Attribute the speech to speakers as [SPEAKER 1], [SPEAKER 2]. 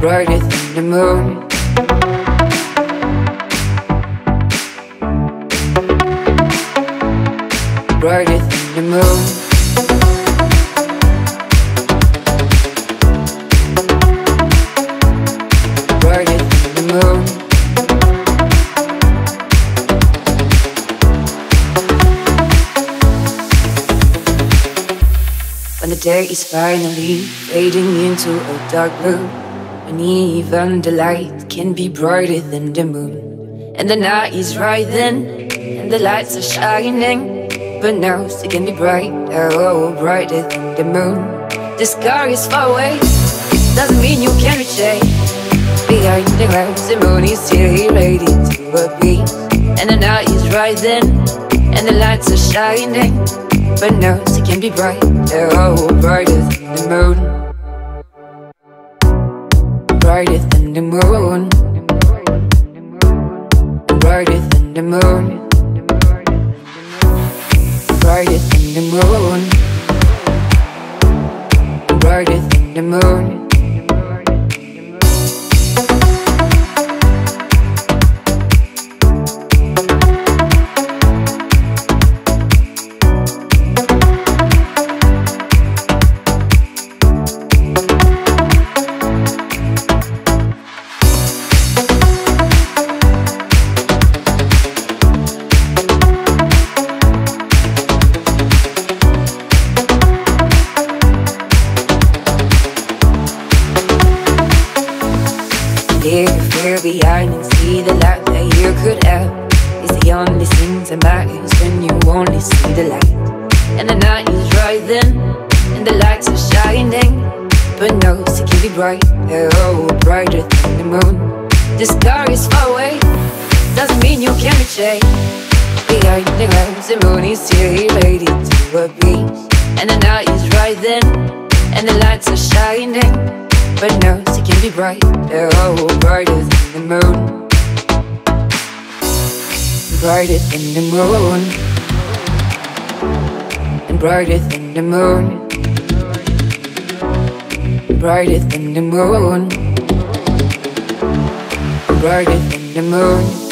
[SPEAKER 1] brighter than the moon. Brighter than the moon. Brighter than the moon. When the day is finally fading into a dark blue, and even the light can be brighter than the moon. And the night is rising, and the lights are shining, but now it can be bright, oh, brighter than the moon. The sky is far away, doesn't mean you can't reach it. Behind the clouds, the moon is still ready to appear, and the night is rising, and the lights are shining. But now it can be bright, oh, brighter than the moon. Brighter than the moon. Brighter than the moon. Brighter than the moon. Brighter than the moon. Leave your fear behind and see the light that you could have. It's the only thing that matters when you only see the light. And the night is rising, and the lights are shining. But no, it can be bright, oh, brighter than the moon. The sky is far away, doesn't mean you can't reach it. Behind the clouds, the moon is still ready to a appear. And the night is rising, and the lights are shining. But no, it can be bright, oh, brighter than the moon. Brighter than the moon. And brighter than the moon. Brighter than the moon. Brighter than the moon.